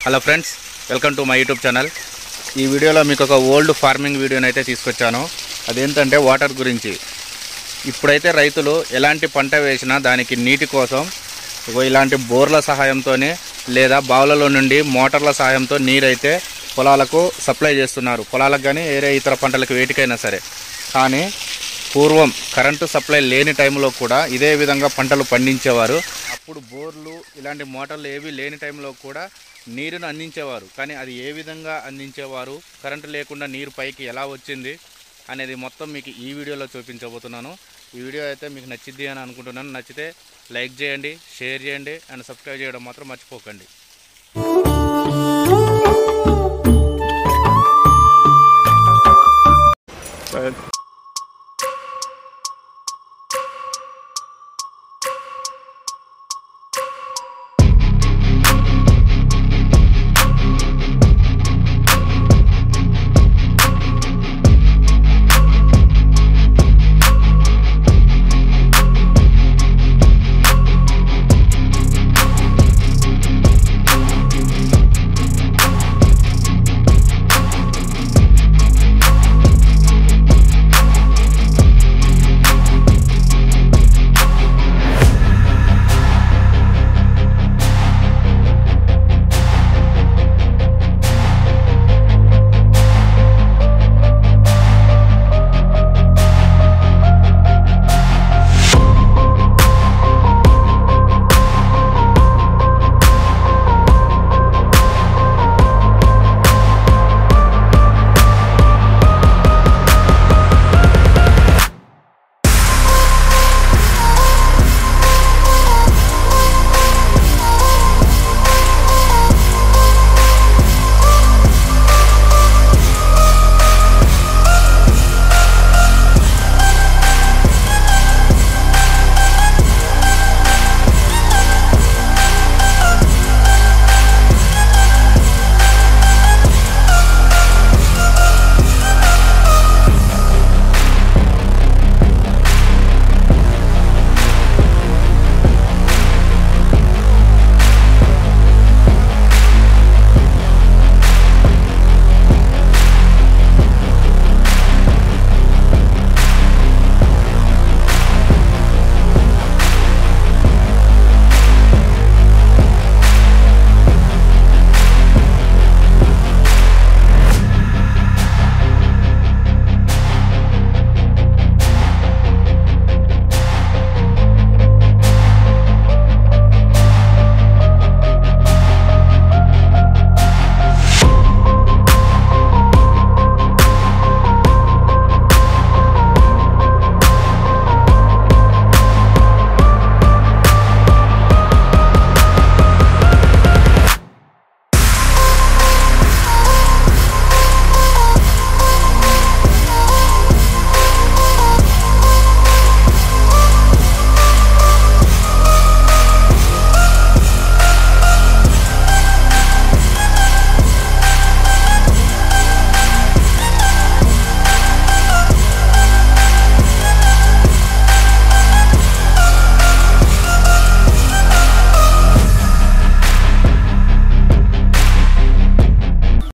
Hello friends welcome to my YouTube channel ఈ వీడియోలో మీకు ఒక ఓల్డ్ ఫార్మింగ్ వీడియోని అయితే తీసుకొచ్చాను. అదేంటంటే వాటర్ గురించి. ఇప్పుడైతే రైతులు ఎలాంటి పంట వేసినా దానికి నీటి కోసం ఇలాంటి బోర్ల సహాయంతోనే లేదా బావులలో నుండి మోటార్ల సహాయంతో నీరైతే పొలాలకు సప్లై చేస్తున్నారు. పొలాలకు కానీ వేరే ఇతర పంటలకు వేటికైనా సరే. కానీ పూర్వం కరెంటు సప్లై లేని టైంలో కూడా ఇదే విధంగా పంటలు పండించేవారు. అప్పుడు బోర్లు ఇలాంటి మోటార్లు ఏవి లేని టైంలో కూడా నీరును అందించేవారు. కానీ అది ఏ విధంగా అందించేవారు? కరెంటు లేకుండా నీరు పైకి ఎలా వచ్చింది? అనేది మొత్తం మీకు ఈ వీడియోలో చూపించబోతున్నాను. ఈ వీడియో అయితే మీకు నచ్చిద్ది అని అనుకుంటున్నాను. నచ్చితే లైక్ చేయండి షేర్ చేయండి అండ్ సబ్స్క్రైబ్ చేయడం మాత్రం మర్చిపోకండి.